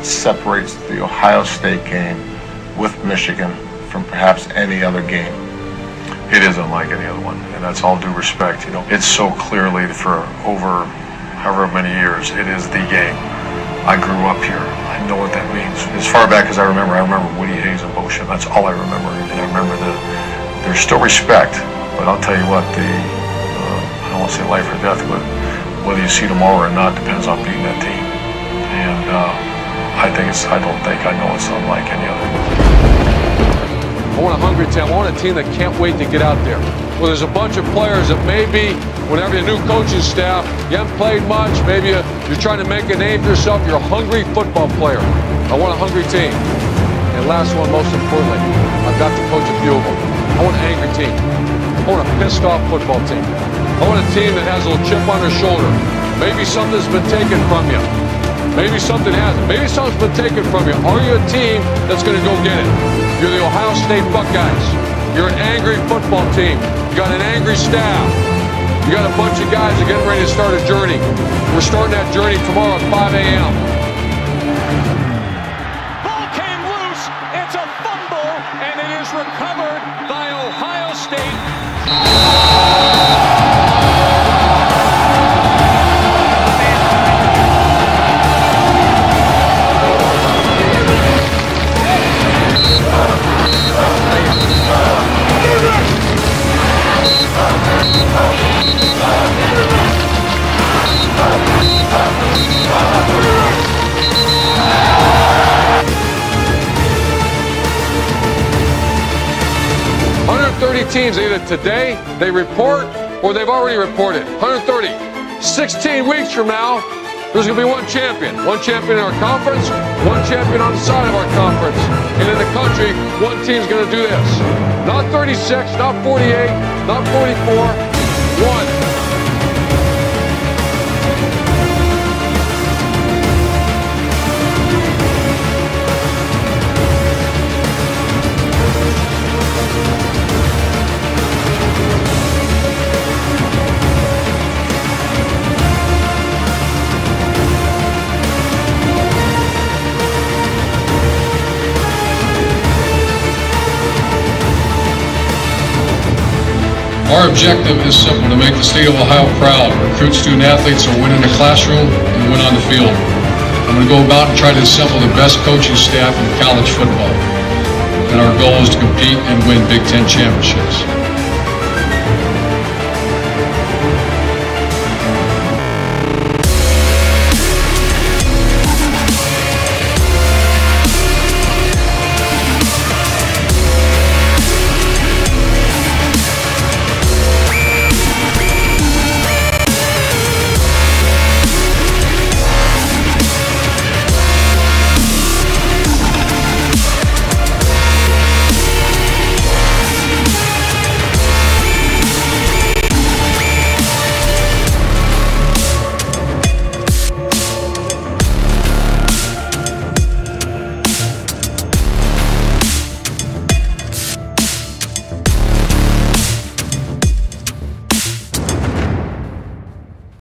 what separates the Ohio State game with Michigan from perhaps any other game? It is unlike any other one, and that's all due respect. You know, it's so clearly for over however many years, it is the game. I grew up here. I know what that means. As far back as I remember, I remember Woody Hayes and Boschem. That's all I remember, and I remember the there's still respect. But I'll tell you what, the uh, I don't want to say life or death, but whether you see tomorrow or not depends on beating that team. And uh, I think it's, I don't think, I know it's unlike any other. I want a hungry team. I want a team that can't wait to get out there. Well, there's a bunch of players that maybe, whenever a new coaching staff, you haven't played much, maybe you're trying to make a name for yourself, you're a hungry football player. I want a hungry team. And last one, most importantly, I've got to coach a few of them. I want an angry team. I want a pissed off football team. I want a team that has a little chip on their shoulder. Maybe something's been taken from you. Maybe something hasn't. Maybe something's been taken from you. Are you a team that's going to go get it? You're the Ohio State Buckeyes. You're an angry football team. You got an angry staff. You got a bunch of guys that are getting ready to start a journey. We're starting that journey tomorrow at 5 a.m. teams either today they report or they've already reported. 130. 16 weeks from now, there's going to be one champion. One champion in our conference, one champion on the side of our conference. And in the country, one team's going to do this. Not 36, not 48, not 44, one. Objective is simple, to make the state of Ohio proud, recruit student athletes who win in the classroom and win on the field. I'm going to go about and try to assemble the best coaching staff in college football. And our goal is to compete and win Big Ten championships.